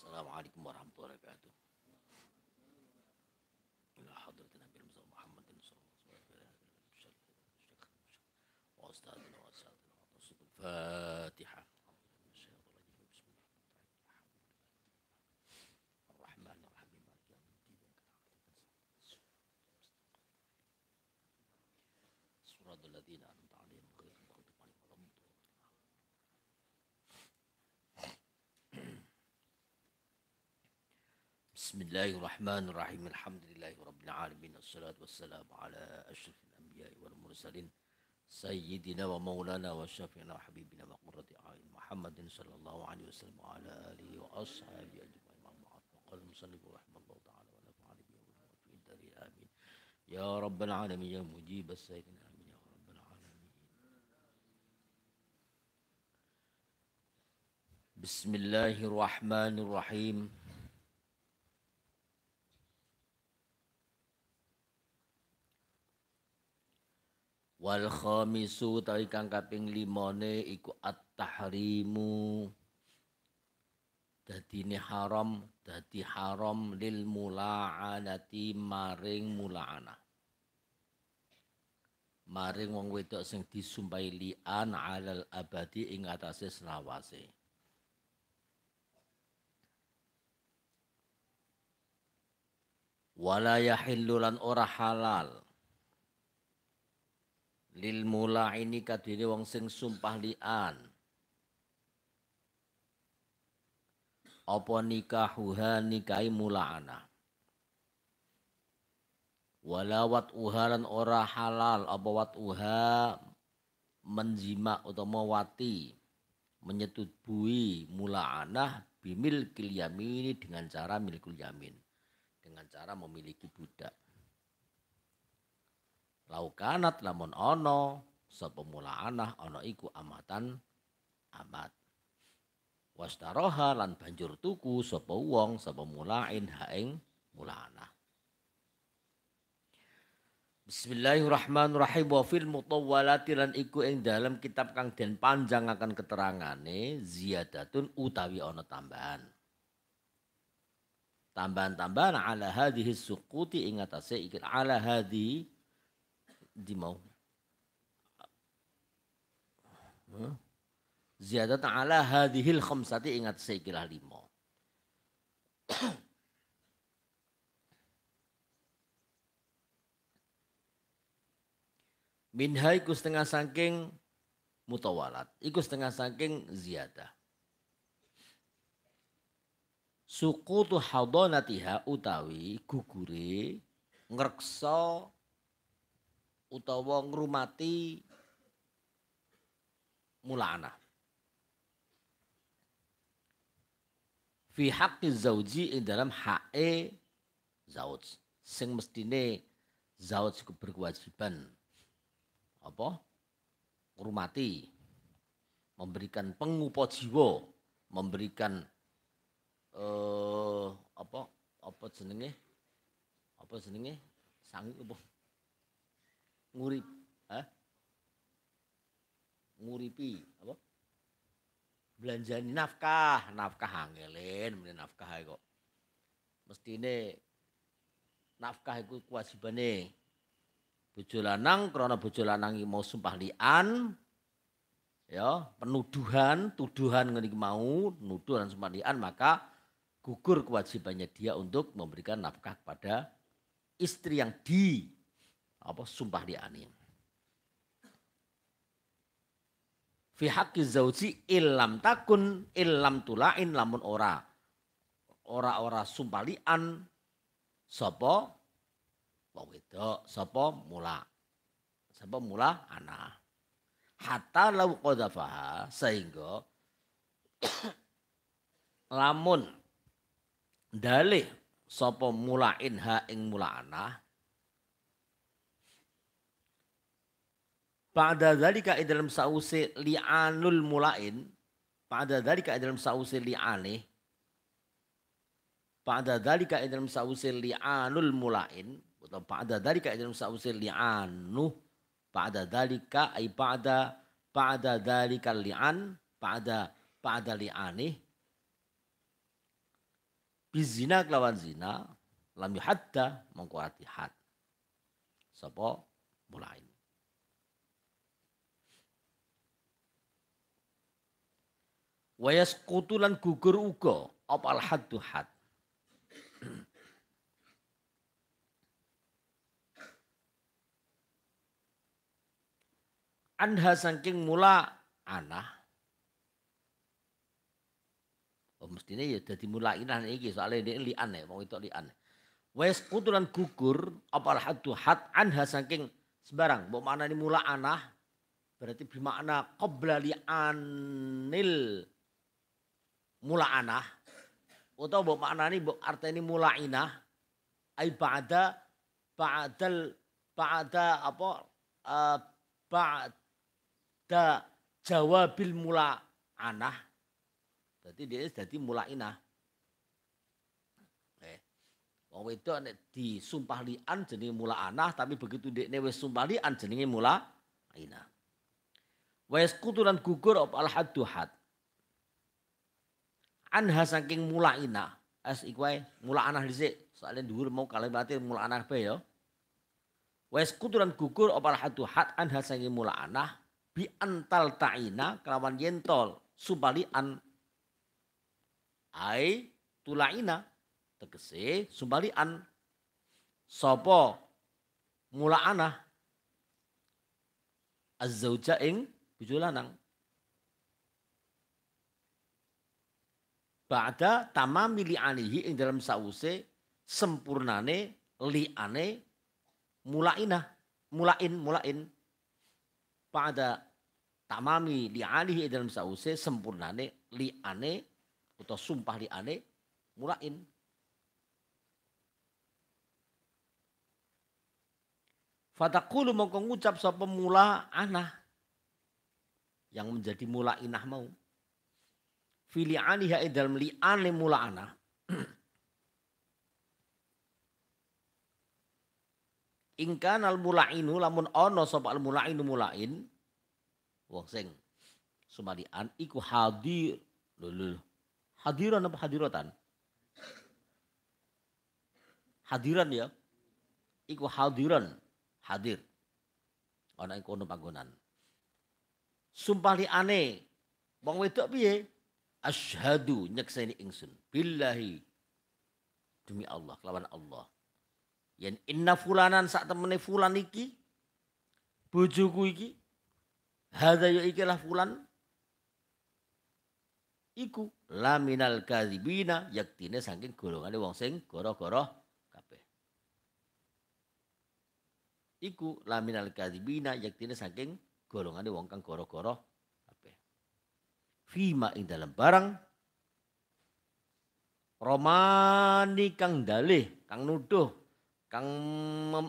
السلام عليكم ورحمة الله وبركاته إلى حضرة النبي المصطفى محمد صلى الله عليه وسلم وأستاذنا الفاتحة الذين أنعمت عليهم غير بسم الله الرحمن الرحيم الحمد لله رب العالمين الصلاة والسلام على أشرف الأنبياء والمرسلين سيدنا ومولانا وشفينا وحبيبنا وقرة أعين محمد صلى الله عليه وسلم وعلى آله وأصحابه أجمعين وقال المصنف رحمه الله تعالى ونفعني به وفي الدار آمين يا رب العالمين يا مجيب السائلين آمين يا رب العالمين بسم الله الرحمن الرحيم wal khamisu tawi kang kaping limone iku at-tahrimu. Dadine haram dadi haram lil mula'anati maring mula'anah. Maring wong wedok sing disumpahi li'an alal abadi ing atase selawase. Wala yahillu lan ora halal lil mula ini kadene wong sing sumpah lian. Apa nikahuha nikahi wala wat uhalan ora halal apa wat uha menjima utawa wati menyetubui mula'anah bimil yamini dengan cara milikul yamin dengan cara memiliki budak laukanat lamun ono sapa mula'anah ono iku amatan amat. Wastaroha lan banjur tuku sapa wong sapa mula'in haing mula'anah Bismillahirrahmanirrahim. Wa fil mutawwalati lan iku ing dalam kitab kang den panjang akan keterangane ziyadatun utawi ono tambahan. Tambahan-tambahan ala hadhihi suquti ing atase ala hadhi di mau ziyadat ala hadhil khamsati ingat seikilah lima. Minha iku setengah saking mutawalat, iku setengah saking ziyadah. Suku tu hadonatiha utawi gugure ngreksa utawa ngrumati mulana. Fi haqqi zauji ing dalam hae zauj sing mestine zauj berkewajiban. Apa? Ngrumati memberikan pengupo jiwa memberikan eh apa? Apa jenenge? Apa jenenge? Sangi apa ngurip. Hah? nguripi apa? Belanjani nafkah. Nafkah angelen mene nafkah kok. Mestine nafkah iku kewajibane bojo lanang krana bojo lanang mau sumpah lian ya penuduhan tuduhan ngene mau nuduh dan sumpah lian maka gugur kewajibannya dia untuk memberikan nafkah kepada istri yang di apa? Sumpah lianin. Fi haqqi zauji illam takun illam tulain lamun ora ora ora sumpah lian sapa wong wedok sapa mula. Sapa mula? Anak hatta lau qadhafaha sehingga lamun dalih sapa mulain ha ing mula anak Pada dalika dalam sause li'anul mulain. Pada dalika dalam sause li'ane. Pada dalika dalam sause li'anul mulain. Atau pada dalika dalam sause li'anu. Pada dalika ay pada pada dalika li'an. Pada pada li'ane. bizina kelawan zina lam yuhadda mongko ati had sapa mulain Wayas kutulan gugur uga apa al haddu had. Anha saking mula anah Oh, mestinya ya jadi mulainan iki soalnya ini lian ya, mau itu lian. Wes kutulan gugur apal hadu had anha saking sembarang. Mau mana ini mula anah berarti bermakna qabla li'anil mula anah atau ini arti ini mula inah ai ba'da ba'dal ba'da apa uh, ba'da jawabil mula anah jadi dia jadi mulainah. Eh, wong wedok nek disumpah lian jenenge mula anah tapi begitu dekne wis sumpah lian jenenge mula aina. Wa yasqutu lan gugur op al haddu had. Anha saking mula ina. As iku wae mula anah dhisik. Soalnya dhuwur mau kalimatnya mula anah bae ya. Wa yasqutu lan gugur op al haddu had anha saking mula anah bi antal ta'ina kelawan yentol subalian ai tulaina tegese sumbalian sapa mulaana azzauja ing bojo lanang ba'da tamami li'anihi ing dalam sause sempurnane li'ane mulaina mulain mulain ba'da tamami li'anihi ing dalam sause sempurnane li'ane atau sumpah di ane mulain Fatakulu mongko ngucap sapa mula anah yang menjadi mula inah mau. Fili aniha dalam mula anah. Ingkan al mulainu lamun ono sapa al mulainu mulain wong sing sumadian iku hadir lho Hadiran apa hadiratan? Hadiran ya. Iku hadiran. Hadir. Ana ing kono panggonan. Sumpah li ane. Wong wedok piye? Asyhadu nyekseni ingsun billahi demi Allah kelawan Allah. Yen inna fulanan sak temene fulan iki bojoku iki hadza ya ikilah fulan iku laminal kadzibina yaktine saking golongane wong sing goro-goro kabeh. Iku laminal kadzibina yaktine saking golongane wong kang goro-goro. Fima ing dalam barang romani kang dalih, kang nuduh, kang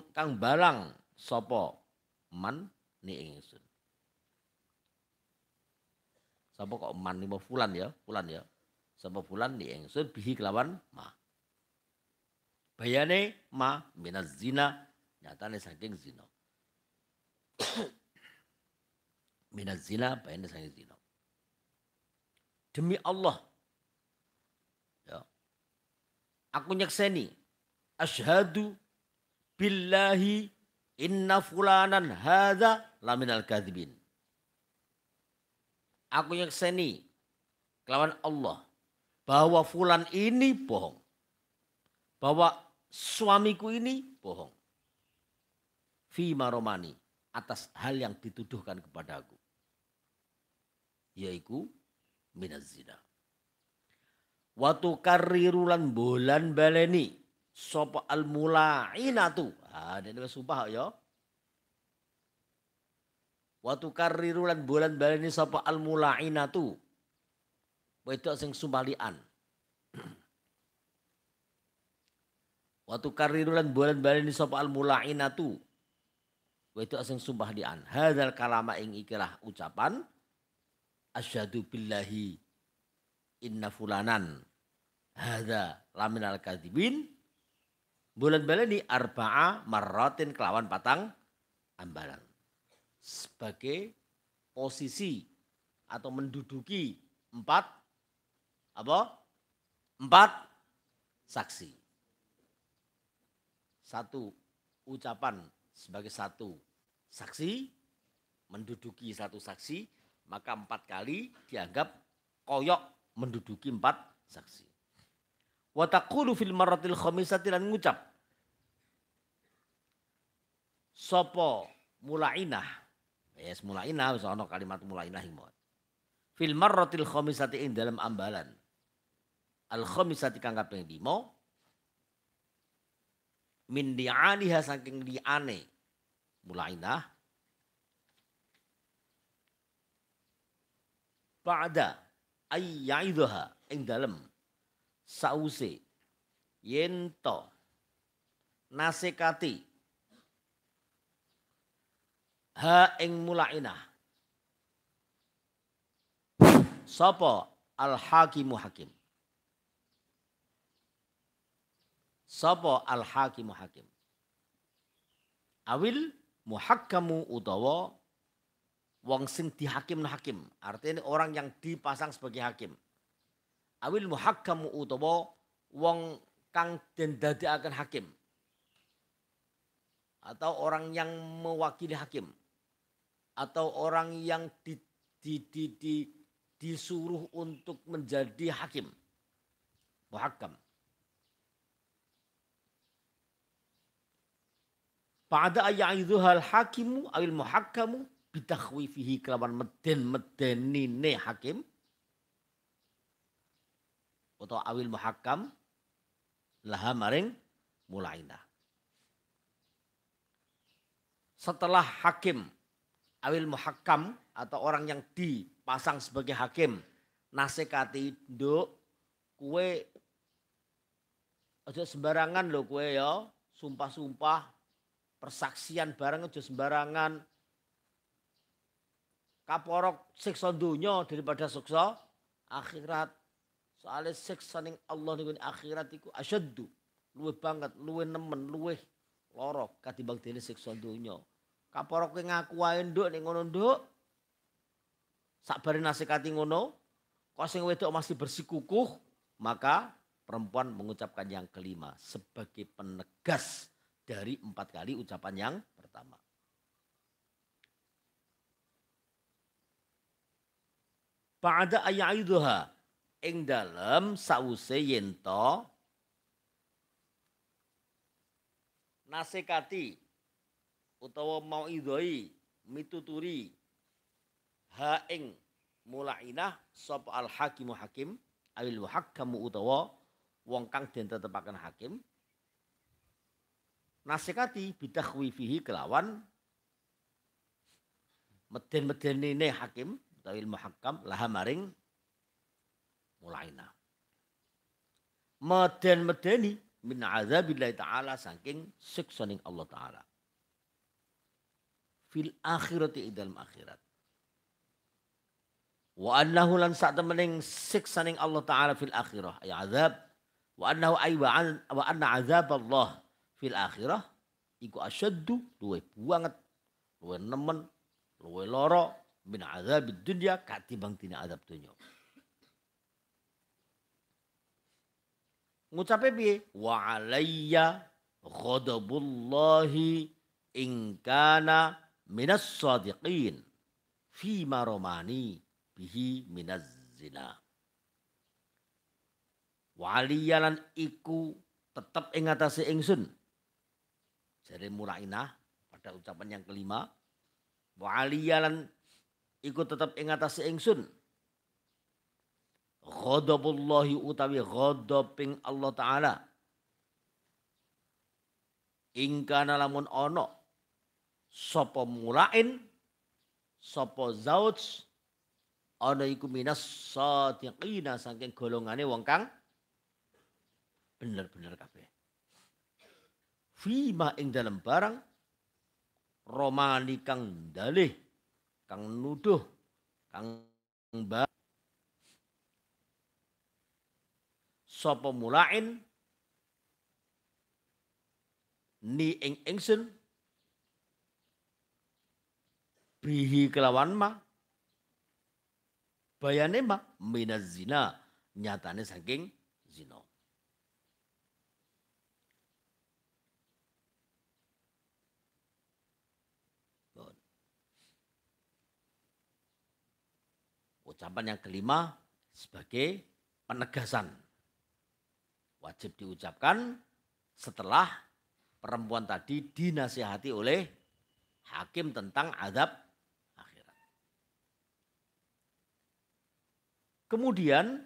kang balang sapa man ni ingsun. Sapa kok man lima fulan ya, fulan ya. Sapa fulan di ingsun bihi kelawan ma. Bayane ma minaz zina nyatane saking zina. minaz zina bayane saking zina. Demi Allah. Ya. Aku nyekseni asyhadu billahi inna fulanan hadza laminal kadzibin aku yang seni kelawan Allah bahwa fulan ini bohong. Bahwa suamiku ini bohong. Fima romani atas hal yang dituduhkan kepadaku. Yaitu minaz zina. Watu karirulan bulan baleni sopa al mula'inatu. Ah, ini sumpah ya. Waktu kariru lan bulan baleni sapa al mulainatu. Wedok sing sumbalian. Waktu kariru lan bulan baleni sapa al mulainatu. Wedok sing sumbalian. Hadzal kalama ing ikilah ucapan asyhadu billahi inna fulanan hadza laminal kadzibin bulan baleni arba'a marratin kelawan patang ambalan sebagai posisi atau menduduki empat apa? Empat saksi. Satu ucapan sebagai satu saksi, menduduki satu saksi, maka empat kali dianggap koyok menduduki empat saksi. Watakulu fil maratil khamisati dan ngucap. Sopo mulainah. Yes, mulainah, bisa ono kalimat mulainah himot. Fil marratil khamisati ing dalam ambalan. Al khamisati kang kaping 5 min di'aniha saking liane mulainah ba'da ayyaidha ing dalem. Sause yento nasekati ha ing mulainah. Sapa al hakimu hakim? Sapa al hakimu hakim? Awil muhakkamu utawa wong sing dihakim hakim. Artinya orang yang dipasang sebagai hakim. Awil muhakkamu utawa wong kang den akan hakim. Atau orang yang mewakili hakim. Atau orang yang di, di, di, di, disuruh untuk menjadi hakim. Muhakkam. Itu hal hakimu awil muhakkamu bitakhwifihi kelawan meden ne hakim atau awil muhakkam laha maring mulaina. Setelah hakim awil muhakkam atau orang yang dipasang sebagai hakim nasekati nduk kue aja sembarangan loh kue ya sumpah-sumpah persaksian barang aja sembarangan. Kaporok siksa dunia daripada siksa akhirat. Soalnya siksa ning Allah ning akhirat iku asyaddu. Luwih banget, luwih nemen, luwih loro katimbang dene siksa dunia. Kaporok ngaku wae nduk ning ngono nduk. Sakbare nasikati ngono, kok sing wedok masih bersikukuh, maka perempuan mengucapkan yang kelima sebagai penegas dari empat kali ucapan yang pertama. Pada ayaiduha. Ing dalam sause yento nasekati utawa mau idoi mituturi. Ha ing mulainah sop al hakimu hakim awil hakkamu utawa wong kang den tetepaken hakim. Nasikati bidakhwifihi kelawan. Meden ini hakim atau ilmu hakam laha maring mulaina. Meden medeni min azabillahi ta'ala saking siksaning Allah ta'ala. Fil akhirati dalam akhirat. Wa annahu lan sak temening siksaning Allah ta'ala fil akhirah. Ay azab. Wa annahu ay wa anna azab Allah fil akhirah iku asyaddu luwe banget luwe nemen luwe loro min azab dunya katimbang tina azab dunya ngucape piye wa alayya ghadabullahi in kana minas sadiqin fi maromani bihi minaz zina wa aliyalan iku tetep ing atase ingsun dari murainah pada ucapan yang kelima. Wa aliyalan ikut tetap ingatasi ingsun. Ghadabullahi utawi ghadabing Allah Ta'ala. Ingkana lamun ono. Sopo mulain. Sopo zauj. Ono iku minas sadiqina saking golongane wong kang bener-bener kabeh fima ing dalam barang romani kang dalih kang nuduh kang ba sapa mulain ni ing ingsun bihi kelawan ma bayane ma minaz zina nyatane saking zina Ucapan yang kelima sebagai penegasan. Wajib diucapkan setelah perempuan tadi dinasihati oleh hakim tentang adab akhirat. Kemudian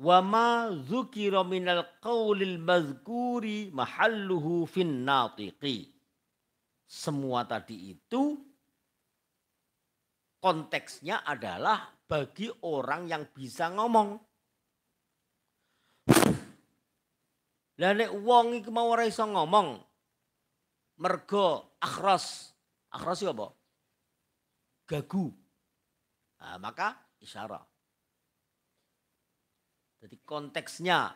wama dzukira minal qaulil mazkuri mahalluhu fin. Semua tadi itu konteksnya adalah bagi orang yang bisa ngomong. Lah nek wong iki mau ora iso ngomong, mergo akhras. Akhras itu apa? Gagu. Nah, maka isyarat. Jadi konteksnya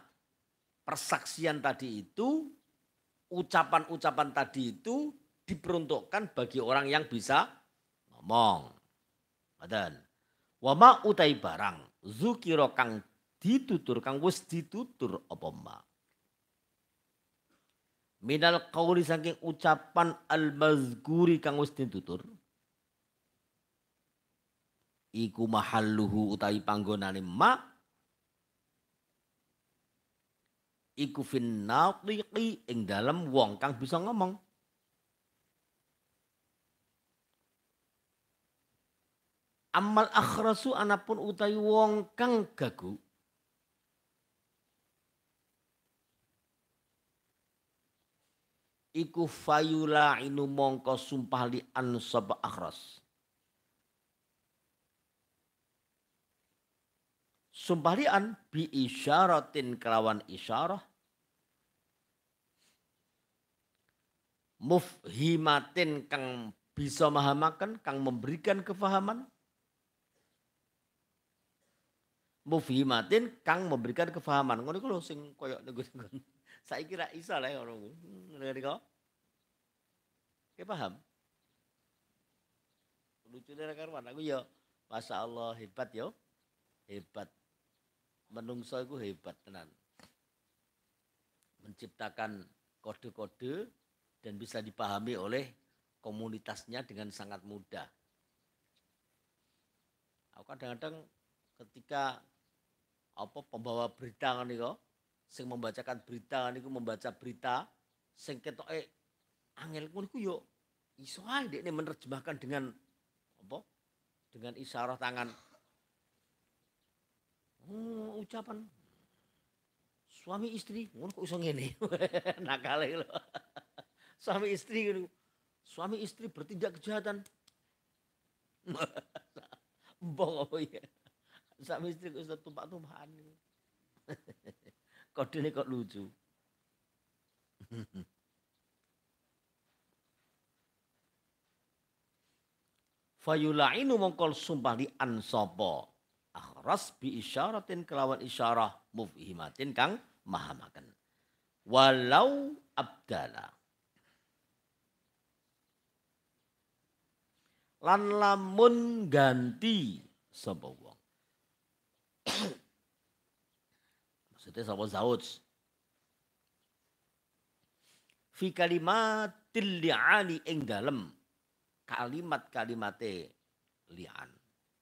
persaksian tadi itu, ucapan-ucapan tadi itu diperuntukkan bagi orang yang bisa ngomong. Badan. Wama utai barang. Zukiro kang ditutur, kang wis ditutur apa ma minal qauli saking ucapan al mazkuri kang wis ditutur iku mahalluhu utawi panggonane ma iku fin ing dalam wong kang bisa ngomong amal akhrasu anapun utawi wong kang gagu iku fayula inu mongko sumpah li an sab akhras. Sumpah lian bi isyaratin kelawan isyarah mufhimatin kang bisa memahamakan, kang memberikan kefahaman. Mufhimatin kang memberikan kefahaman. Ngono iku lho sing koyo nego saya kira isa lah orang ngerti kok Oke paham? Lucu dari karuan. Aku ya Masya Allah hebat yo hebat. Menungso itu hebat tenan. Menciptakan kode-kode dan bisa dipahami oleh komunitasnya dengan sangat mudah. Aku kadang-kadang ketika apa pembawa berita kan kok sing membacakan berita niku membaca berita sing ketoke angel niku yo iso ae dekne menerjemahkan dengan apa? Dengan isyarat tangan. Oh, ucapan suami istri ngono kok iso ngene. Nakale lho. suami istri gitu. Suami istri bertindak kejahatan. Mbong apa ya? Suami istri iso tumpak-tumpakan. Kode ini kok lucu. Fayula'inu mongkol sumpah di ansopo. Akhras bi isyaratin kelawan isyarah mufhimatin kang mahamakan. Walau abdala. Lan lamun ganti sapa Maksudnya sapa Zaud. Fi kalimatil li'ani ing dalem kalimat-kalimate li'an.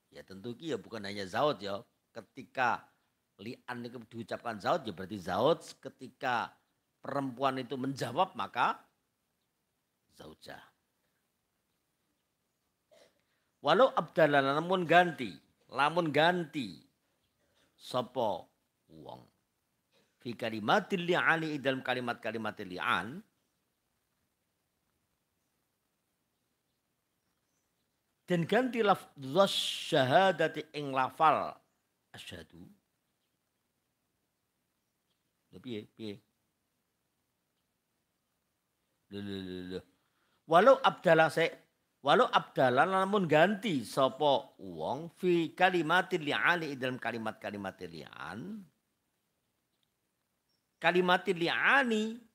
Ya tentu ki ya bukan hanya Zaud ya. Ketika li'an itu diucapkan Zaud ya berarti Zaud ketika perempuan itu menjawab maka zaujah. Walau abdalan namun ganti, lamun ganti sopo wong fi kalimatil li'ani dalam kalimat-kalimat li'an. Dan ganti lafzah syahadati ing lafal. Asyhadu. Piye piye? Walau abdala se walau abdala namun ganti sopo wong fi kalimatil li'ani dalam kalimat-kalimat li'an kalimat li'ani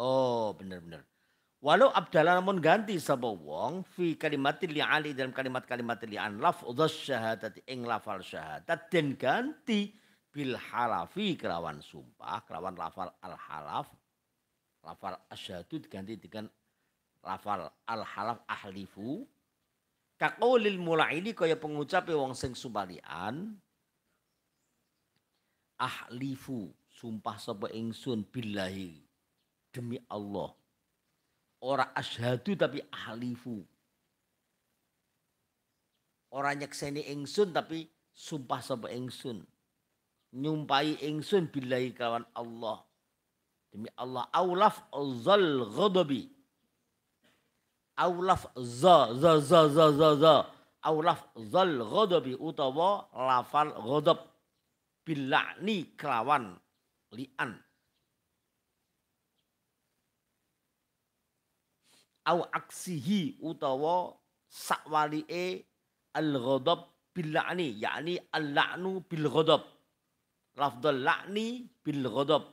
Oh, benar-benar. Walau abdala namun ganti sapa wong fi kalimat li'ali dalam kalimat-kalimat li'an lafdhus syahadat ing lafal syahadat dan ganti bil halafi kelawan sumpah kelawan lafal al halaf lafal asyhadu diganti dengan lafal al halaf ahlifu kaqaulil ini kaya pengucape wong sing subalian ahlifu sumpah sapa ingsun billahi. Demi Allah. Ora asyhadu tapi ahlifu. Ora nyekseni ingsun tapi sumpah sapa ingsun. Nyumpai ingsun billahi kawan Allah. Demi Allah aulaf zal ghadabi. Aulaf za za za za za za. Aulaf zal ghadabi utawa lafal ghadab bilani kelawan lian. Au aksihi utawa sakwalike al ghadab bilani yakni al la'nu bil ghadab lafdhal la'ni bil ghadab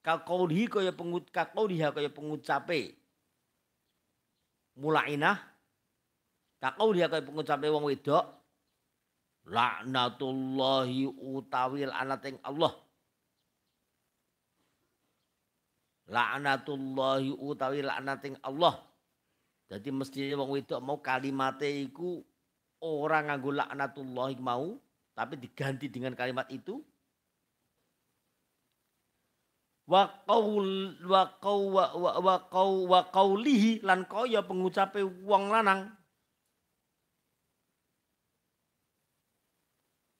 Kakaulihi kaya pengut kakauliha kaya pengucape mulainah. Kakauliha kaya pengucape wong wedok laknatullahi utawi laknat Allah. Laknatullahi utawi laknat Allah. Jadi mestinya wong wedok mau kalimate iku orang nganggo laknatullahi mau tapi diganti dengan kalimat itu. Wa qaul wa qaul wa wa, wa, qaulihi lan kaya pengucape wong lanang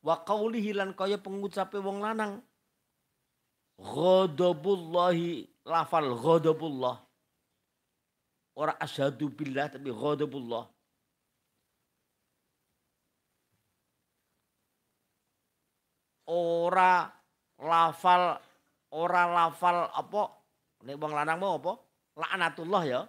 wa qaulihi lan kaya pengucape wong lanang ghadabullahi lafal ghadabullah ora asyhadu billah tapi ghadabullah ora lafal ora lafal apa? Nek wong lanang mau apa? Laknatullah ya.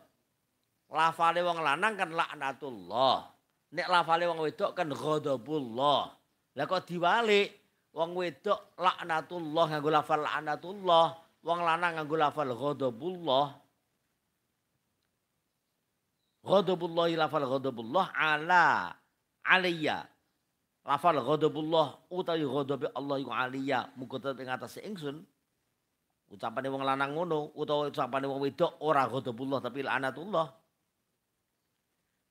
Lafale wong lanang kan laknatullah. Nek lafale wong wedok kan ghadabullah lah kok diwalik? Wong wedok laknatullah nganggo lafal laknatullah wong lanang nganggo lafal ghadabullah. Ghadabullah lafal ghadabullah ala aliyya. Lafal ghadabullah utawi ghadabi Allah iku aliyya. Muga tetep ing atase ingsun. Ucapane wong lanang ngono utawa ucapane wong wedok ora ghadabullah tapi laknatullah.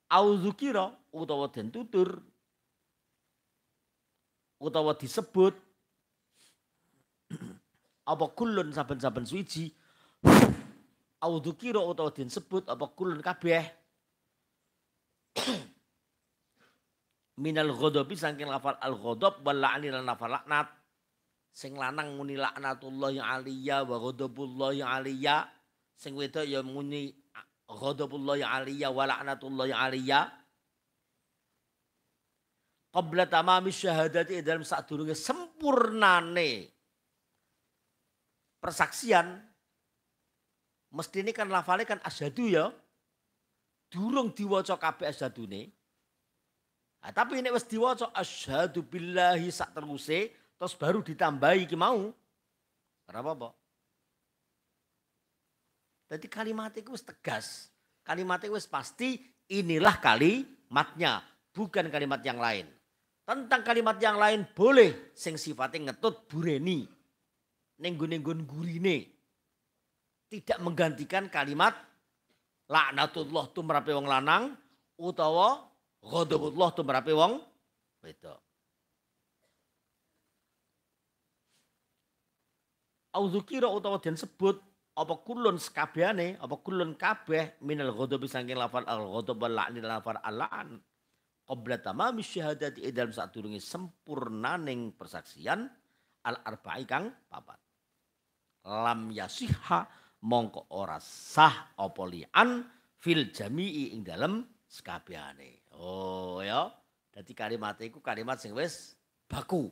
Auzukira utawa den tutur utawa disebut apa kulun saben-saben suci Auzukira utawa den sebut apa kulun kabeh minal ghadabi saking lafal al ghadab wal la'ni lan lafal laknat. Sing lanang muni laknatullah aliyya wa ghadabullah yang aliyya. Sing wedok ya muni ghadabullah aliyya wa laknatullah aliyya qabla tamami syahadati dalam saat durunge sempurnane persaksian mesti ini kan lafale kan asyhadu ya durung diwaca kabeh asyhadune nah, tapi ini wis diwaca asyhadu billahi sak teruse terus baru ditambahi ki mau. Kenapa, Pak? Jadi kalimat itu tegas. Kalimat itu pasti inilah kalimatnya, bukan kalimat yang lain. Tentang kalimat yang lain boleh sing sifatnya ngetut bureni. Nenggun-nenggun gurine. Tidak menggantikan kalimat laknatullah tu merapi wong lanang utawa ghadabullah merapi wong wedok. Auzukira utawa den sebut apa kulun sekabehane apa kulun kabeh minal ghadabi saking lafal al ghadab wal la'ni lafal al la'an qabla tamami syahadati dalam sadurunge sempurnaning persaksian al arba'i kang papat. Lam yasiha mongko ora sah apa li'an fil jami'i ing dalam sekabehane oh ya. Dadi kalimat iku kalimat sing wis baku.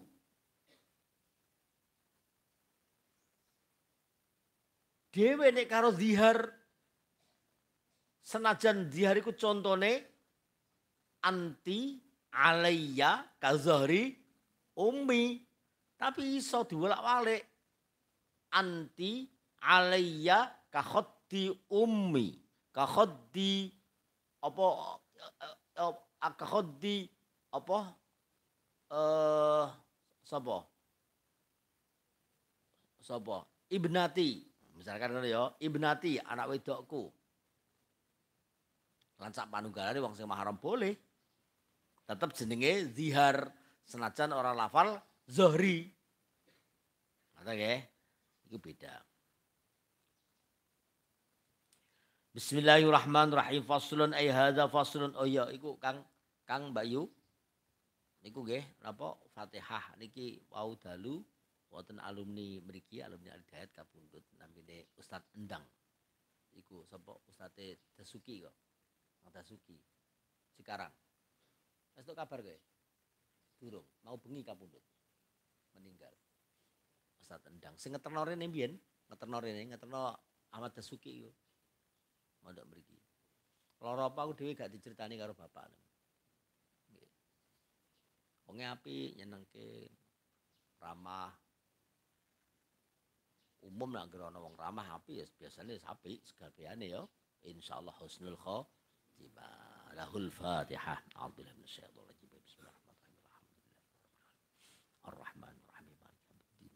Dewe nek karo zihar senajan zihar iku contone anti alayya kazahri ummi. Tapi iso diwolak-walik. Anti alayya ka khaddi ummi. Ka khaddi apa ka khaddi apa eh sapa? Sapa? Ibnati. Misalkan ngono ya, ibnati anak wedokku. Lan sak panunggalane wong sing mahram boleh. Tetep jenenge zihar senajan orang lafal zohri. Ada ya? Itu beda. Bismillahirrahmanirrahim. Faslun ay hadza faslun. Oh iya iku Kang Kang Bayu. Niku nggih napa Fatihah niki wau dalu wonten alumni mriki alumni Al-Hidayat kapundhut namine Ustaz Endang. Iku sapa Ustaz Dasuki kok. Dasuki. Sekarang. Wis kabar kowe? Durung, mau bengi kapundhut. Meninggal. Ustaz Endang. Sing ngeterno rene mbiyen, ngeterno rene, ngeterno Ahmad Dasuki iku mondok mriki. Lara apa aku dhewe gak diceritani karo bapak. Wonge api nyenengke ramah umum kira ana wong ramah api ya biasane sapi segabehane ya insyaallah husnul khatimah lahul fatihah a'udzubillahi minasyaitonir rajim. Bismillahirrahmanirrahim. Arrahman arrahim maliki yaumiddin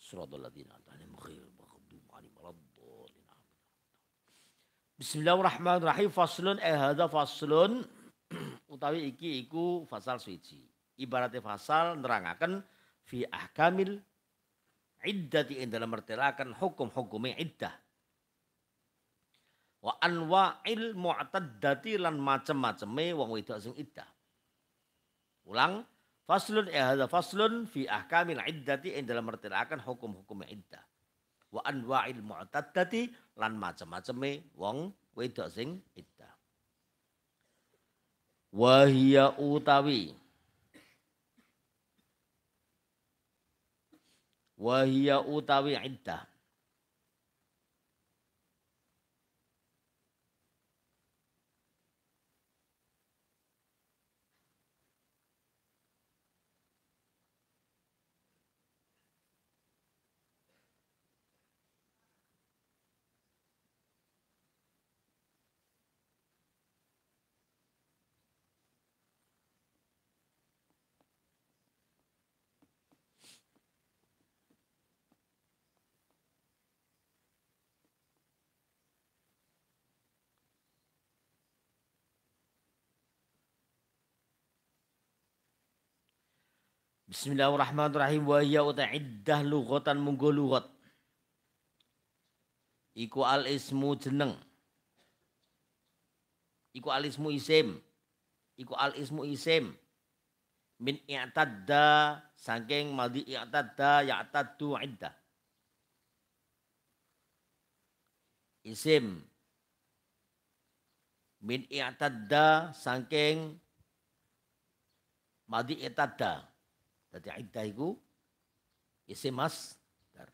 siratal ladzina an'amta 'alaihim ghairil Bismillahirrahmanirrahim. Faslun eh hadza faslun. Utawi iki iku fasal suci. Ibaratnya fasal nerangaken fi ahkamil iddati ing dalam mertelakan hukum-hukume iddah. Wa anwa'il mu'taddati lan macem-maceme wong wedok sing iddah. Ulang faslun eh hadza faslun fi ahkamil iddati ing dalam mertelakan hukum-hukume iddah wa anwa'il mu'taddati lan macam-macame wong wedok sing iddah. Wahia utawi Wahia utawi iddah Bismillahirrahmanirrahim wa hiya iddah lughatan munggo lughat. Iku al ismu jeneng. Iku al ismu isim. Iku al ismu isim. Min i'tadda saking madhi i'tadda ya'taddu iddah. Isim. Min i'tadda saking madhi i'tadda Dadi iddah iku isim masdar.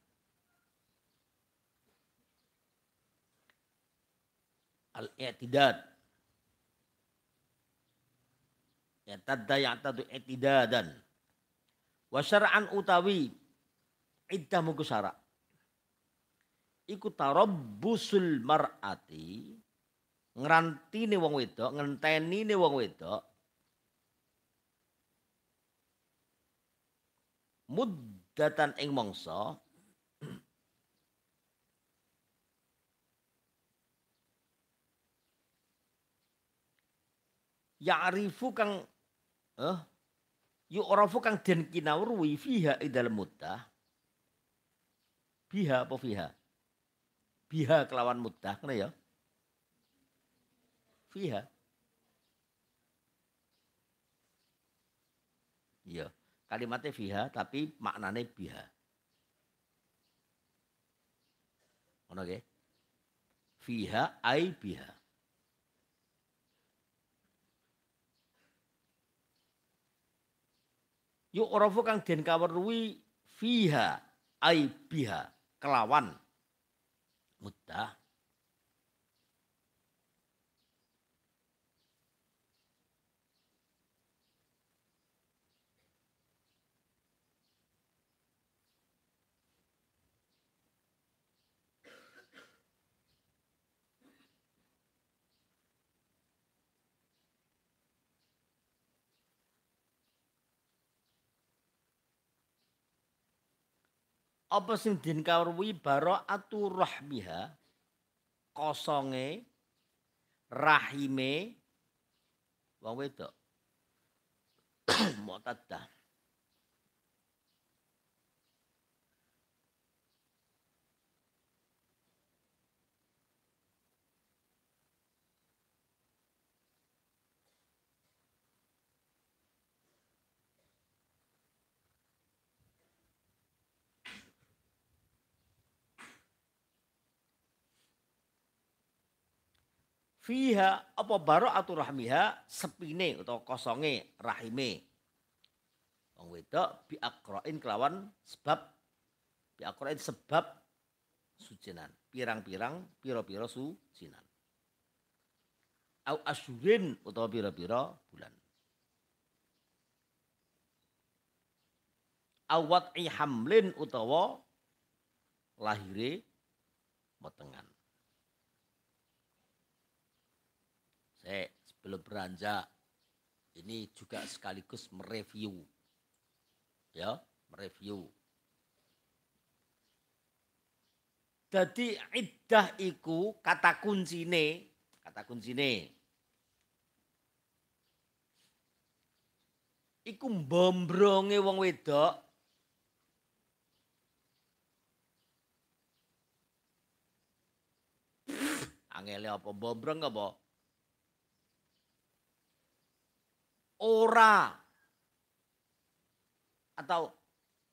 Al-i'tidad. I'tadda ya'tadu i'tidadan. Wa syar'an utawi iddah muku syara' iku tarabbusul mar'ati ngrantine wong wedok ngentenine wong wedok muddatan ing mangsa ya'rifu kang eh yu'rafu kang den kinawruhi fiha ing muddah biha apa fiha? Biha kelawan muddah ngene ya. Fiha. Iya Kalimatnya fiha tapi maknanya biha. Ono okay? Fiha ai biha. Yuk orofu kang den kaweruhi fiha ai biha kelawan mudah apa sing din kawruhi bara'atu rahmiha kosonge rahime wong wedok. Mu'taddah fiha apa atau rahmiha? Sepine atau kosonge rahime. Wong wedok bi akrain kelawan sebab bi akrain sebab sucinan pirang-pirang pira-pira sucinan au asyurin utawa pira-pira bulan. Awat hamlin utawa lahire metengan saya sebelum beranjak ini juga sekaligus mereview. Ya mereview. Jadi iddah iku kata kuncine kata kuncine. Iku mbombronge wong wedok. Angele apa bombrong apa ora atau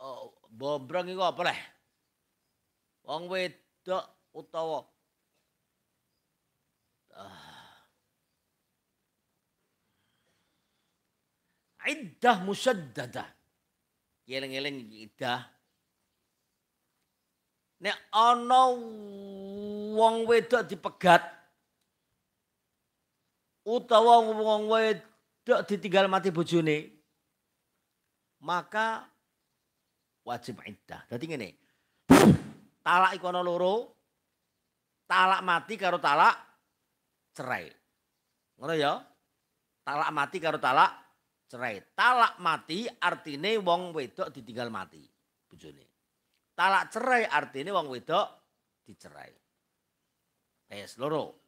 oh, bombrong iku apa leh? Wong wedok utawa uh, iddah musyaddadah. Eling-eling iddah. Nek ana wong wedok dipegat utawa wong wedok dok ditinggal mati bojone maka wajib iddah. Dadi ngene. Talak iku ana loro. Talak mati karo talak cerai. Ngono ya? Talak mati karo talak cerai. Talak mati artine wong wedok ditinggal mati bojone. Talak cerai artine wong wedok dicerai. Wes loro.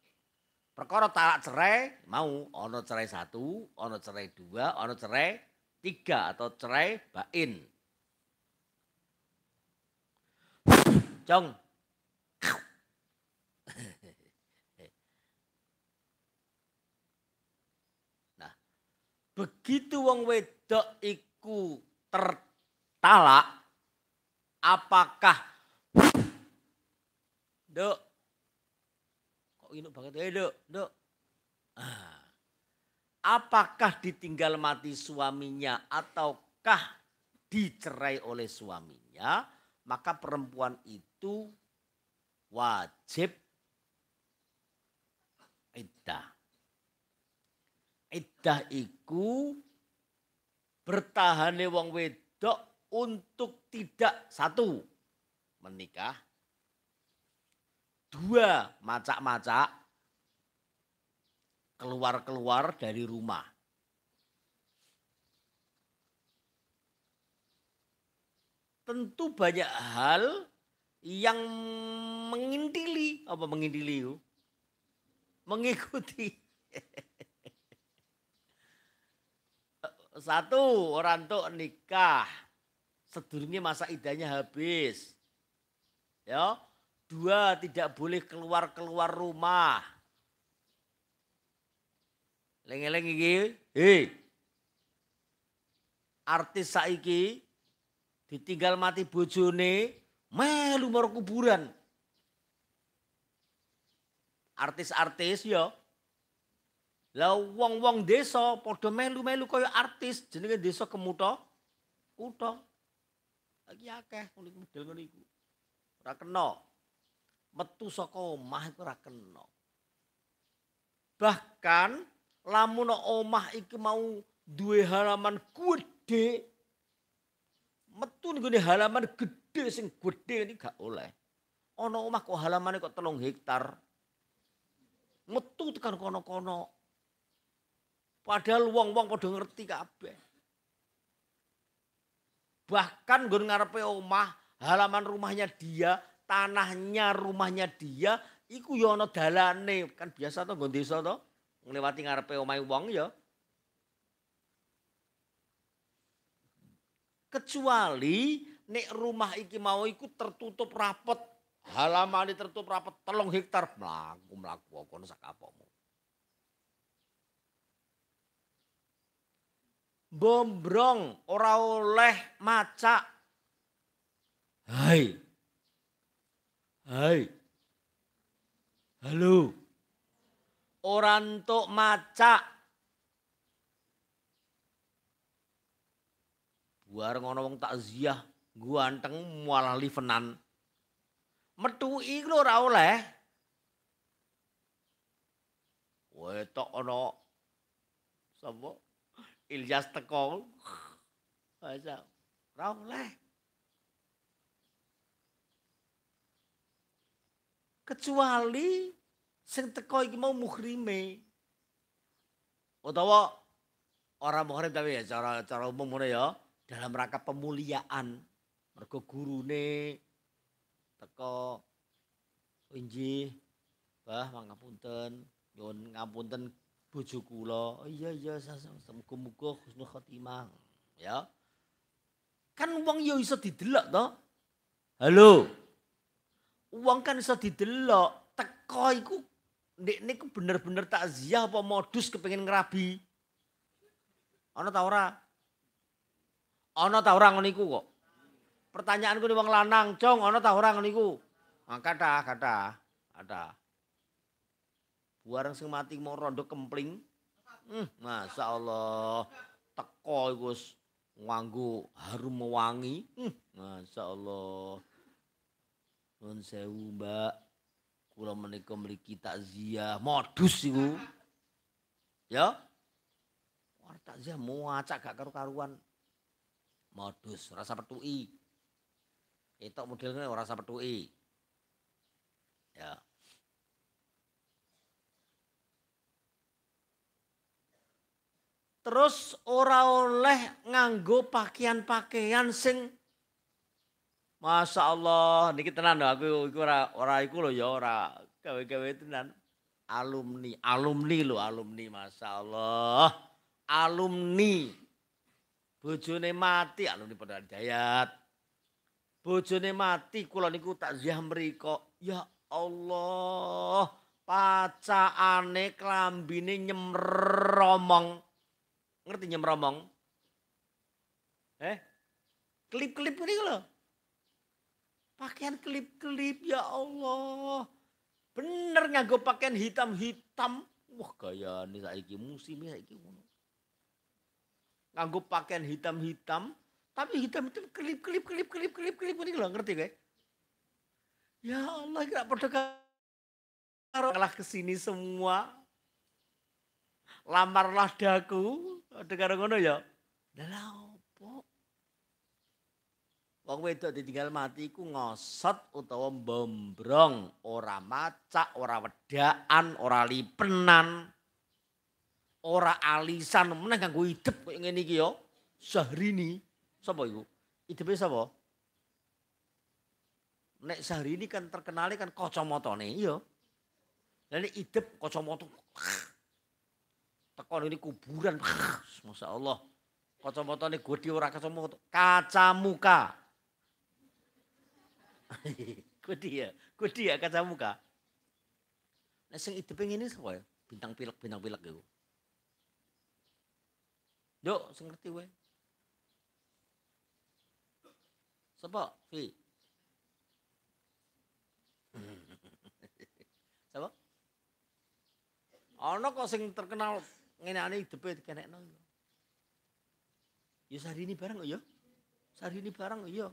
Perkara talak cerai mau ono cerai satu, ono cerai dua, ono cerai tiga atau cerai bain. Cong. Nah, begitu wong wedok iku tertalak, apakah Dok, inuk banget. Eh dok ah. apakah ditinggal mati suaminya ataukah dicerai oleh suaminya maka perempuan itu wajib iddah. Iddah iku bertahane wong wedok untuk tidak satu menikah dua macak-macak keluar-keluar dari rumah. Tentu banyak hal yang mengintili, apa mengintili yuk? Mengikuti. Satu, orang tuh nikah. Sedurunge masa idahnya habis. Ya, Dua, tidak boleh keluar-keluar rumah. Leng-leng iki, hei. Artis saiki ditinggal mati bojone, melu mar kuburan. Artis-artis ya. Lah wong-wong desa padha melu-melu kaya artis jenenge desa Kemuto. Kutha. Lagi akeh model ngono iku. Ora kena metu saka omah iku ora kena. Bahkan lamun omah iki mau duwe halaman gede metu ning halaman gede sing gede ini gak oleh. Ana omah kok halamane kok telung hektar. Metu tekan kono-kono. Padahal wong-wong padha ngerti kabeh. Bahkan nggon ngarepe omah halaman rumahnya dia, tanahnya rumahnya dia, iku ya ana dalane. Kan biasa to nggon desa to, ngliwati ngarepe omahe wong ya. Kecuali nek rumah iki mau iku tertutup rapet, halaman tertutup rapet telung hektar mlaku mlaku kono sak apokmu. Bombrong ora oleh maca. Hai. Hai. Halo. Ora entuk maca. Bareng ana wong takziah, ganteng malah livenan. Metuki lho ora oleh. Wetok ana sapa? Ilyas teko. Masa ora oleh. Kecuali sing teko iki mau muhrime. Utawa orang muhrim tapi ya cara cara umum ya dalam rangka pemuliaan. Mergo gurune teko injih Bah mangapunten nyuwun ngapunten bojo kula. Iya iya muga-muga husnul khotimah. Ya. Kan wong yo iso didelok to. Halo. Wong kan iso didelok. Teko iku ndek niku bener-bener takziah apa modus kepengin ngrabi. Ana ta ora? Ana ta ora ngono iku kok. Pertanyaanku ni wong lanang, Cong, ana ta ora ngono iku? Ah, kata, kata, ada. Buareng sing mati mau rondo kempling, Hmm, Masya Allah. Teko iku nganggo harum mewangi. Hmm, Masya Allah. Nun sewu mbak. Kula menika mriki takziah. Modus iku. Ya. Wah takziah muacak gak karu-karuan. Modus, rasa petuki. Itu modelnya ora rasa petuki. Ya. terus ora oleh nganggo pakaian-pakaian sing Masya Allah, niki tenan aku iku ora ora iku lho ya ora gawe-gawe tenan. Alumni, alumni lho alumni Masya Allah. Alumni. Bojone mati alumni pada Dayat. Bojone mati kula niku takziah mriko. Ya Allah, pacaane klambine nyemromong. Ngerti nyemromong? Eh? Klip-klip ini loh. Pakaian klip-klip ya Allah. Bener nganggo pakaian hitam-hitam. Wah gaya ini saiki musim saiki ngono. Nganggo pakaian hitam-hitam, tapi hitam itu klip-klip klip-klip klip-klip ini loh, ngerti gak? Ya Allah, gak pada karo ke sini semua. Lamarlah daku, Dengar ngono ya. Opo? Wong wedok ditinggal mati iku ngosot utawa bombrong, ora macak, ora wedaan, ora lipenan, ora alisan meneh kanggo hidup koyo ngene iki ya. Sahrini, sapa iku? Hidupe sapa? Nek Sahrini kan terkenal kan kacamatane, iya. Lah nek hidup kacamata Teko ini kuburan. Masya Allah. Kacamata ini gede ora kacamata. Kaca gede ya. Gede ya kaca muka. Nah sing hidup ini sapa ya? Bintang pilek bintang pilek gitu. Yuk, sing ngerti wae. Sapa? Fi. Sapa? Ana kok sing terkenal ngene ane hidupe dikenekno ya. Ya ini barang ya. ini barang ya.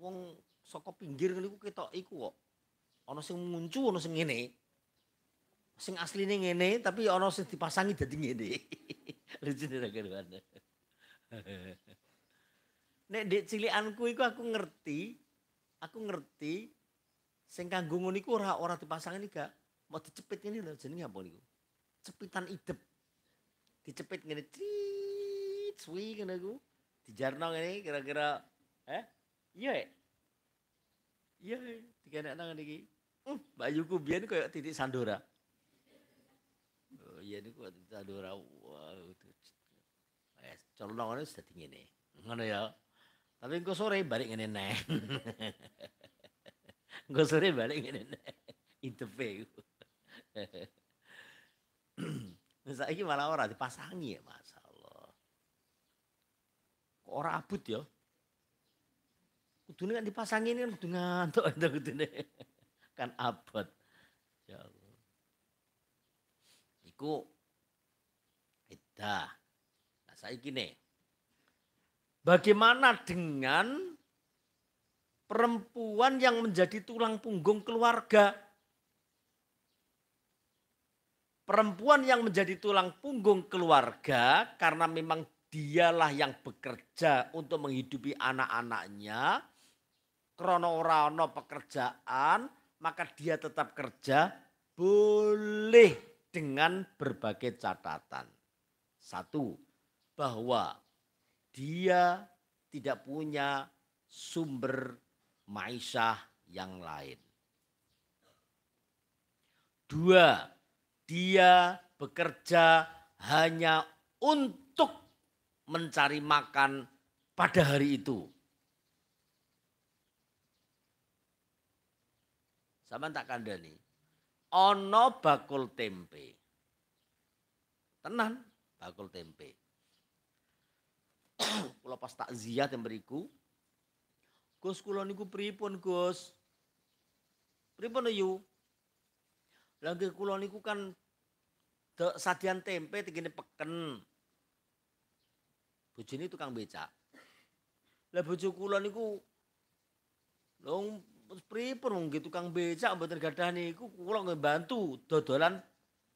Wong saka pinggir niku ketok iku kok. Ana sing muncu ana sing ngene. Sing asline ngene tapi ana sing dipasangi dadi ngene. Lucu nek kan. Nek dek cilikanku iku aku ngerti, aku ngerti sing kanggo ngono iku ora ora dipasang ini gak mau dicepit ini loh jenenge apa niku? Cepitan idep. Dicepit ngene trit suwi ngene iku. Dijarno ini kira-kira eh iya ya? Iya, tiga anak nang iki. Hmm, Mbak Yuku biyen koyo titik Sandora. Oh iya niku titik Sandora. Itu. Eh, colong ngono sudah ngene. Ngono ya. Tapi engko sore balik ngene neh. engko sore balik ngene neh. Intepe. Saiki malah ora dipasangi ya, masyaallah. Kok ora abut ya? Kudune kan dipasangi ini kan kudu ngantuk itu kudune. Kan abot. Ya Allah. Iku iddah. Nah saiki nih. Bagaimana dengan perempuan yang menjadi tulang punggung keluarga? Perempuan yang menjadi tulang punggung keluarga karena memang dialah yang bekerja untuk menghidupi anak-anaknya. Krono ora pekerjaan, maka dia tetap kerja boleh dengan berbagai catatan. Satu, bahwa dia tidak punya sumber maisha yang lain. Dua, dia bekerja hanya untuk mencari makan pada hari itu. Sama tak kandani. Ono bakul tempe. Tenan bakul tempe. Kalau pas tak ziat yang beriku. Gus kula niku pripun Gus? Pripun yu? Lagi kula niku kan sadian tempe tinggi peken. ini tukang becak. Lah bojo kula niku long pripun wong tukang becak mboten gadah niku kula bantu dodolan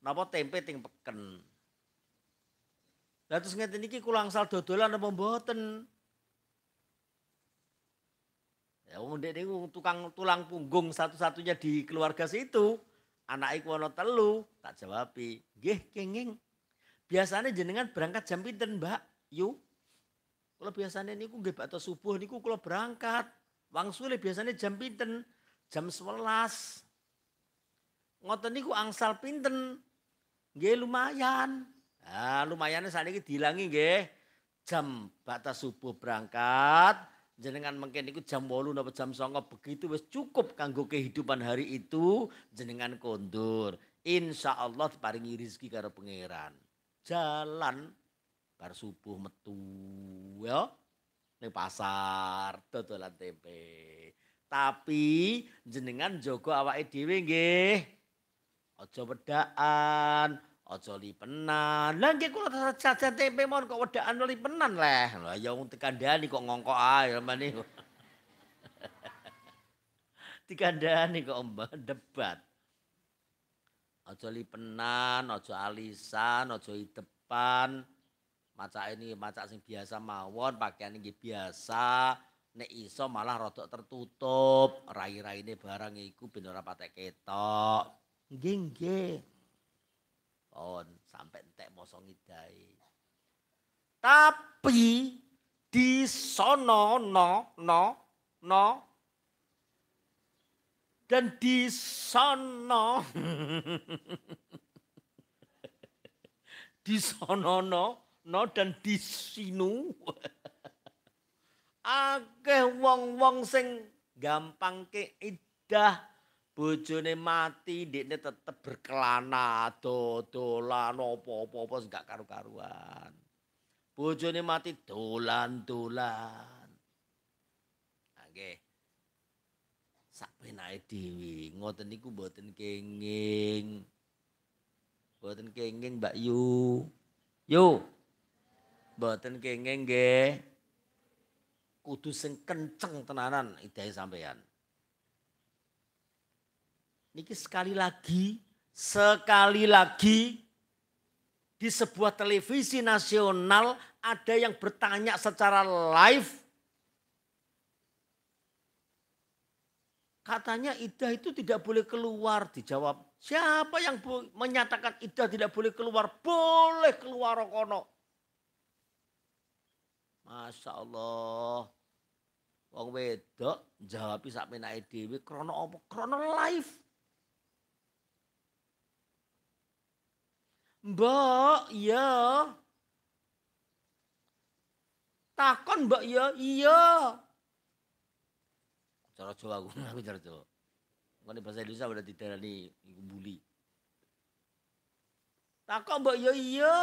napa tempe ting peken. Lah terus ngeten iki kula angsal dodolan apa mboten? Ya wong ndek niku tukang tulang punggung satu-satunya di keluarga situ. Anak iku ana telu, tak jawabi, nggih kenging. Biasanya jenengan berangkat jam pinten, Mbak? Yu. Kalau biasanya niku nggih bakto subuh niku kula berangkat. Wang sule biasanya jam pinten? Jam 11. Ngoten niku angsal pinten? Nggih lumayan. Nah, lumayan saat ini dilangi nggih. Jam batas subuh berangkat, jenengan mungkin itu jam 8 atau jam 9 begitu wis cukup kanggo kehidupan hari itu jenengan kondur. Insya Allah diparingi rezeki karo pangeran. Jalan bar subuh metu ya ning pasar dodolan tempe. Tapi jenengan jogo awake dhewe nggih. Aja wedaan, Aja lipenan. Lah nggih kula jajan tempe mon kok wedaan lipenan leh. Lah ya wong tekandani kok ngongkok ae mani. Dikandani kok debat. Aja lipenan, aja alisan, aja depan. Macak ini macak sing biasa mawon, pakaian ini biasa. Nek iso malah rodok tertutup. Rai-raine barang iku ben ora patek ketok. Nggih nggih on sampai entek mosong idai. Tapi di sono no no no dan di sono di sono no no dan di sinu akeh wong-wong sing gampang ke idah bojone mati ndekne tetep berkelana dodolan apa-apa gak karu-karuan. Bojone mati dolan-dolan. Nggih sak penake dhewe ngoten niku mboten kenging. Mboten kenging Mbak Yu. Yu mboten kenging nggih kudu sing kenceng tenanan idahe sampean Niki sekali lagi, sekali lagi di sebuah televisi nasional ada yang bertanya secara live. Katanya Ida itu tidak boleh keluar. Dijawab, siapa yang menyatakan Ida tidak boleh keluar? Boleh keluar kono. Masya Allah. Wong wedok jawab sak penake dhewe krana apa? Krana live. Mbak, iya. Takon mbak ya, iya. Cara Jawa aku, aku cara Jawa. Ngene bahasa Indonesia udah didarani iku buli. Takon mbak ya iya.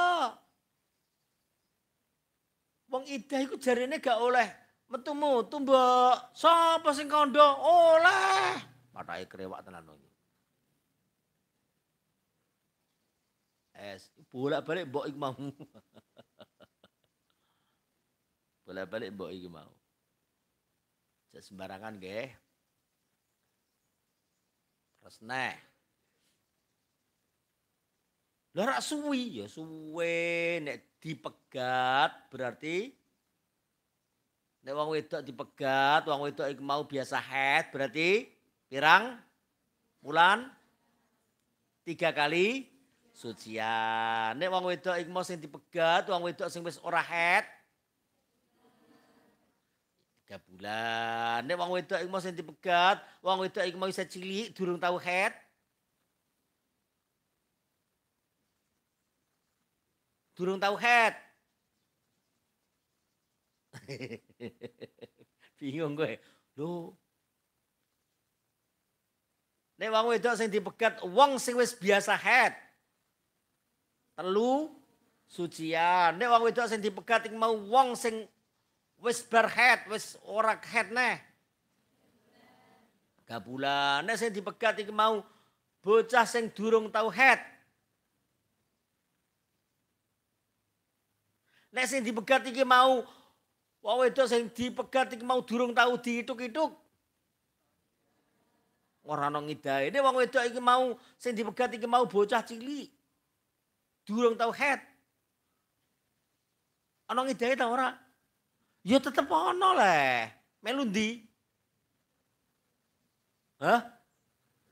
Wong idah iku jarene gak oleh metu mutu mbak. Sapa sing kandha? Oleh. Patake krewak tenan iki. Es, bolak-balik mbok iku mau. bolak-balik mbok iki mau. Cek sembarangan nggih. Terus. Lah rak suwi ya suwe nek dipegat berarti nek wong wedok dipegat, wong wedok iku mau biasa head berarti pirang bulan tiga kali sucian. Nek wong wedok iku mau sing dipegat, wong wedok sing wis ora head tiga bulan. Nek wong wedok iku mau sing dipegat, wong wedok iku mau isa cilik durung tau head durung tahu head. Bingung gue. Lho. Nek wong wedok sing dipegat wong sing wis biasa head. Telu sucian. Nek wong wedok sing dipegat iku mau wong sing wis bar head, wis ora head neh. Gabulan. Nek sing dipegat iku mau bocah sing durung tau head. Nek sing dipegat iki mau wong wedok sing dipegat iki mau durung tau diituk-ituk. Ora ono ngidahe. Nek wong wedok iki mau sing dipegat iki mau bocah cilik. Durung tau head. Ono ngidahe ta ora? Ya tetep ono leh. Melu ndi? Hah?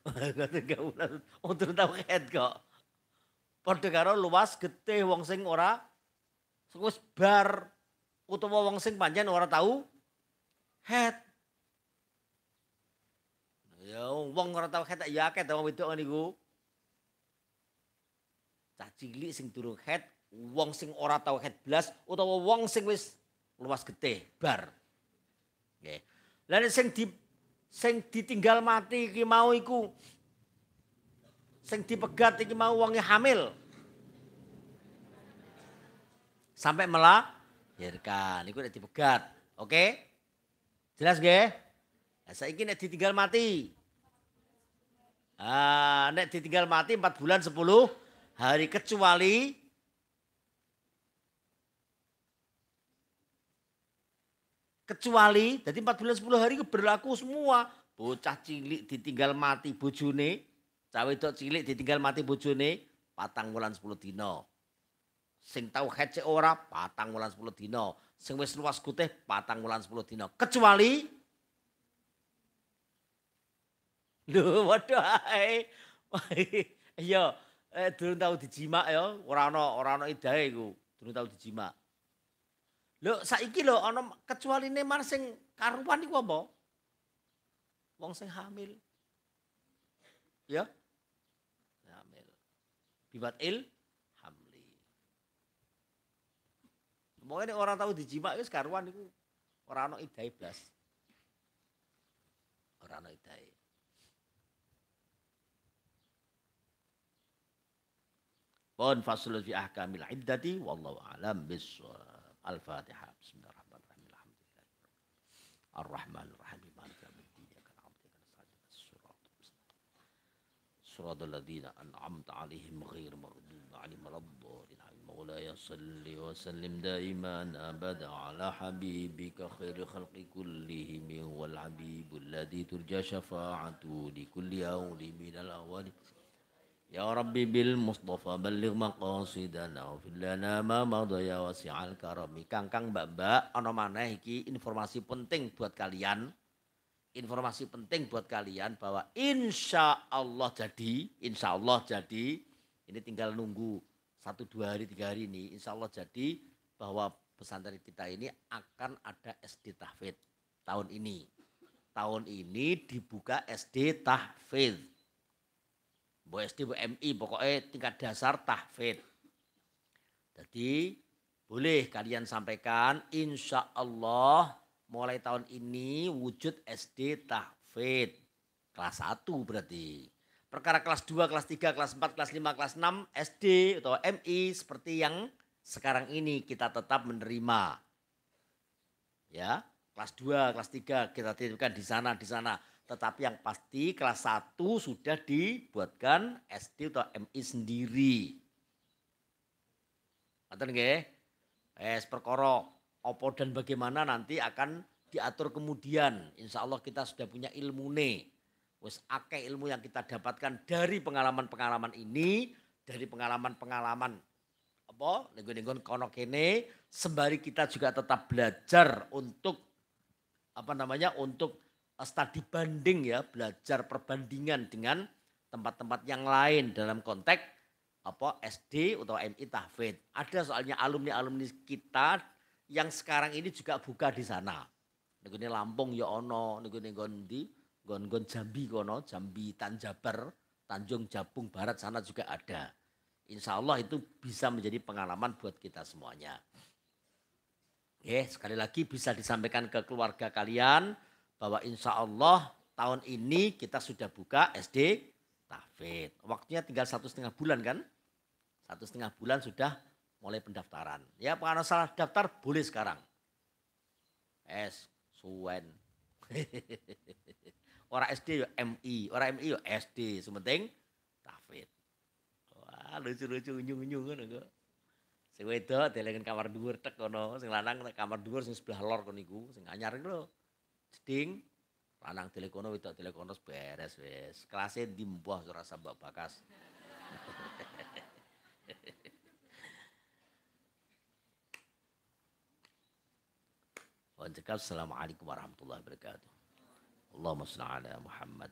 Oh, durung tau head kok. Padha luas getih wong sing ora wis bar utawa wong sing pancen ora tahu head. Ya wong ora tahu head ya akeh wong wedok niku. Cah cilik sing durung head, wong sing ora tahu head blas utawa wong sing wis luas getih bar. Nggih. Lah sing di sing ditinggal mati iki mau iku sing dipegat iki mau wonge hamil sampai melahirkan. Iku nek dipegat. Oke? Jelas nggih? Nah, saiki nek ditinggal mati. Ah, nek ditinggal mati 4 bulan 10 hari kecuali kecuali jadi 4 bulan 10 hari itu berlaku semua bocah cilik ditinggal mati bojone cawe cilik ditinggal mati bojone patang bulan 10 dino Sing tau hece ora patang wulan 10 dino. Sing wis luas kutih patang wulan 10 dino. Kecuali Lho, waduh ae. Iya, eh durung tau dijimak ya, ora ana ora ana idahe iku, durung tau dijimak. Lho, saiki lho ana kecualine mar sing karuan iku apa? Wong sing hamil. Ya? Hamil. Bibat il Mungkin orang tahu dijima itu karuan itu orang ono idai blas. Orang ono idai. Pun fasul fi ahkamil iddati wallahu alam bisawab. Al-Fatihah. Bismillahirrahmanirrahim. Alhamdulillah. Ar-Rahmanir-Rahim. Maliki yaumiddin. Iyyaka an'amta 'alaihim ghairil maghdubi 'alaihim waladdallin. مولاي صل وسلم دائما أبدا على حبيبك خير خلق كلهم هو الحبيب الذي ترجى شفاعته لكل أول من الأول يا ربي بالمصطفى بلغ مقاصدنا وفي لنا ما مضى يا واسع الكرم kang kang mbak mbak ana maneh iki informasi penting buat kalian informasi penting buat kalian bahwa insya Allah jadi insya Allah jadi ini tinggal nunggu satu dua hari tiga hari ini insya Allah jadi bahwa pesantren kita ini akan ada SD tahfidz tahun ini. Tahun ini dibuka SD tahfidz. Bu SD, Bu MI, pokoknya tingkat dasar tahfidz. Jadi boleh kalian sampaikan insya Allah mulai tahun ini wujud SD tahfidz. Kelas 1 berarti. Perkara kelas 2, kelas 3, kelas 4, kelas 5, kelas 6 SD atau MI seperti yang sekarang ini kita tetap menerima. Ya, kelas 2, kelas 3 kita titipkan di sana, di sana. Tetapi yang pasti kelas 1 sudah dibuatkan SD atau MI sendiri. Ngoten nggih? Es perkara apa dan bagaimana nanti akan diatur kemudian. Insya Allah kita sudah punya ilmu nih. Wes akeh ilmu yang kita dapatkan dari pengalaman-pengalaman ini, dari pengalaman-pengalaman apa ning kono kene sembari kita juga tetap belajar untuk apa namanya untuk studi banding ya, belajar perbandingan dengan tempat-tempat yang lain dalam konteks apa SD atau MI tahfidz. Ada soalnya alumni-alumni kita yang sekarang ini juga buka di sana. Nego Lampung ya ono, nego di gon-gon Jambi kono, Jambi Tanjabar, Tanjung Jabung Barat sana juga ada. Insya Allah itu bisa menjadi pengalaman buat kita semuanya. Oke, sekali lagi bisa disampaikan ke keluarga kalian bahwa insya Allah tahun ini kita sudah buka SD Tahfidz. Waktunya tinggal satu setengah bulan kan? Satu setengah bulan sudah mulai pendaftaran. Ya pengen salah daftar boleh sekarang. S, Suwen. orang SD yo MI, orang MI yo SD, sementing Tahfidz. Wah, lucu-lucu unyung-unyung kan kok. Sing wedok delengen kamar dhuwur tek kono, sing lanang kamar dhuwur sing sebelah lor kono niku, sing anyar iku lho. Jeding lanang telekono wedok telekono beres wis. Kelase ndi mbah ora sambak bakas. Wa Assalamualaikum warahmatullahi wabarakatuh. اللهم صل على محمد